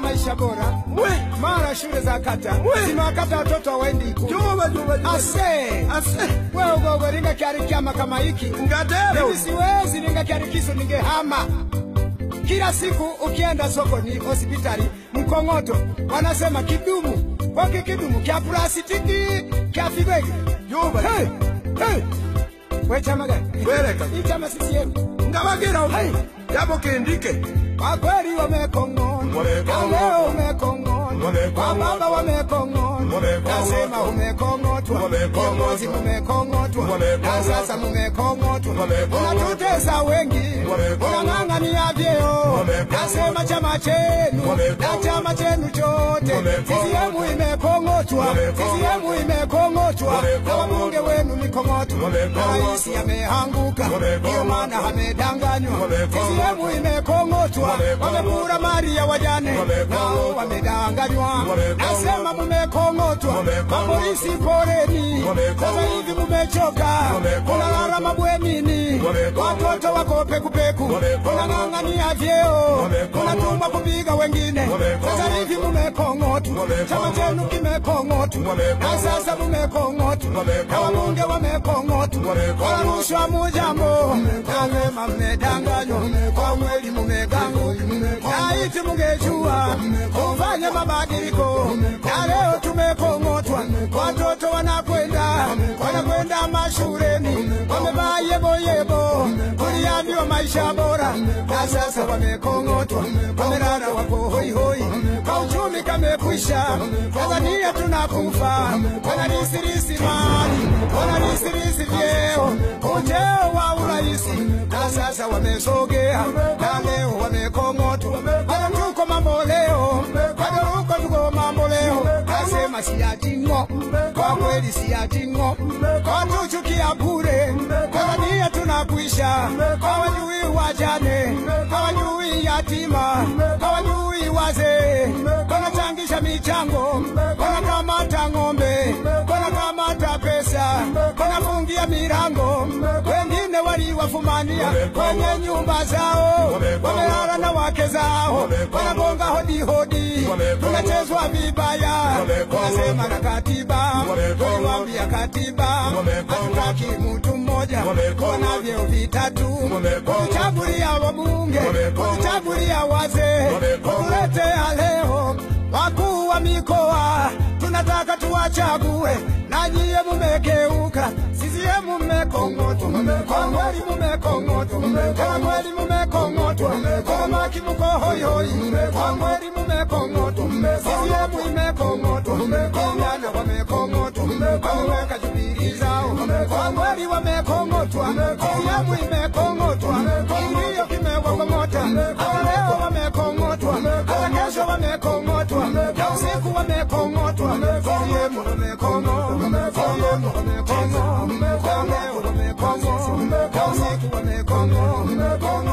mara maisha bora, we. mara shule za kata, zimewakata watoto hawaendi Ase. Ugogo linga kyari kyama kama hiki. Mimi siwezi ringa kyari kiso ningehama. Kila siku ukienda sokoni, hospitali, mkongoto, wanasema kidumu. Oke kidumu? Kya plastiki kya juba Hey, hey. We chama gani? Ni chama CCM. ngabagira Hey. jabo kindike Kwa kweli na leo umekong'otwa, kwa baba Wamekong'ona. nasema umekong'otwa, viongozi mumekong'otwa, na sasa mumekong'otwa, unatutesa wengi, unang'ang'ania vyeo, nasema chama chenu na chama chenu chote, CCM imekong'otwa, CCM imekong'otwa, na wabunge wenu mikong'otwa, Wamekong'otwa. rais ameanguka, ndio maana amedanganywa, CCM imekong'otwa, Wamekong'otwa. wamekura mali ya wajane, nao wamedanganywa. Nasema Wamekong'otwa. mapolisi poleni, sasa hivi mumechoka, Wamekong'otwa. mabwenini, watoto wako pekupeku, Wamekong'otwa. unang'ang'ania vyeo, Wamekong'otwa. kupiga wengine, sasa hivi Wamekong'otwa. chama chenu kimekong'otwa, na sasa mumekong'otwa, na wabunge wamekong'otwa, wala rushwa mujambo, nasema mmedanganywa, mabadiliko, na leo tumekong'otwa, watoto wanakwenda. Wanakwenda mashuleni, wamevaa yeboyebo, kuliambiwa maisha bora, na sasa wamekong'otwa, wamelala wako hoihoi, kwa uchumi kamekwisha, Tanzania tunakufa, wananisirisi mali, wananisirisi vyeo, siyatingo, kwa kweli siyatingo, watuchukia bure, Tanzania tunakwisha, wajui wajane, hawajui yatima, hawajui wazee, wanachangisha michango, wanakamata ng'ombe, wanakamata pesa, wanafungia milango, wengine waliwafumania kwenye nyumba zao, wamelala na wake zao, wanagonga hodi hodi, tunachezwa vibaya, tunasema na katiba, tuliwaambia katiba, hatutaki mtu mmoja, kuna vyeo vitatu, kuchagulia wabunge, kuchagulia wazee, kuletea leo. Wakuu wa mikoa tunataka tuwachague, na nyie mumekeuka, sisiemu mmekong'otwa, kwa kweli mmekong'otwa, kwa kweli mmekong'otwa, kwa maki mko hoihoi, kwa kweli mmekong'otwa, CCM imekong'otwa, CCM imekong'otwa, kilio kimewakong'ota, hata leo wamekong'otwa, hata kesho wamekong'otwa, na usiku wamekong'otwa, CCM wamekong'otwa, CCM wamekong'otwa, kwa leo wamekong'otwa, na usiku wamekong'otwa,